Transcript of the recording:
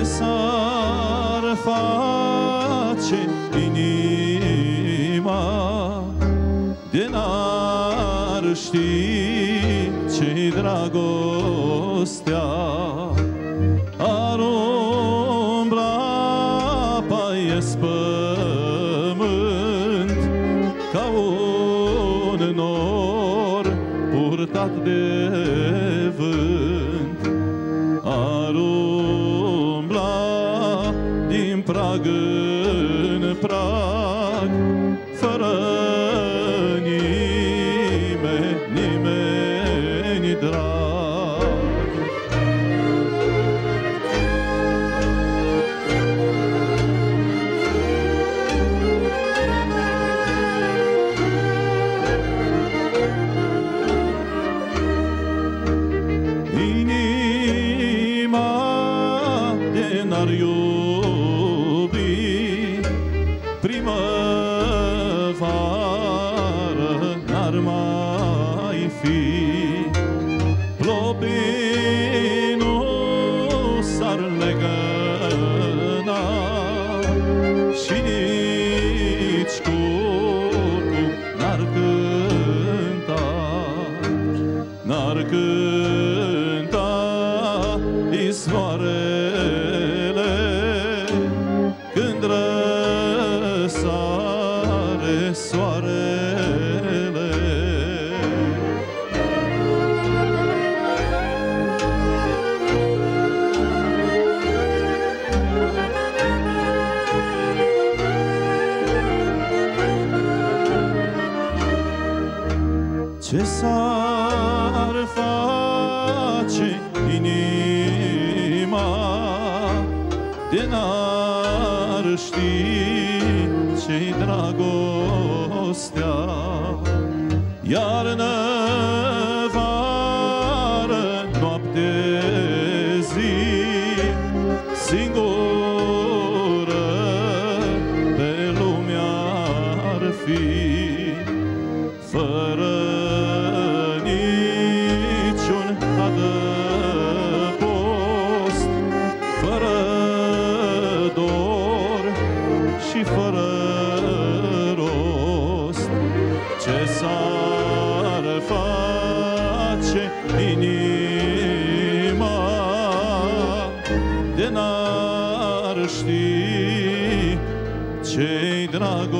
s-ar face inima de n-ar ști ce-i dragostea ar umbla pe pământ ca un nor purtat de vânt prag în prag fără nimeni, nimeni de Și nici cucu n-ar cânta N-ar cânta izvoarele. Când răsare soarele Ce s-ar face inima de n-ar ști ce-i dragostea? Iarnă, vară, noapte, zi Singură pe lumea ar fi. Fără ce s-ar face inima de n-ar ști ce-i dragostea.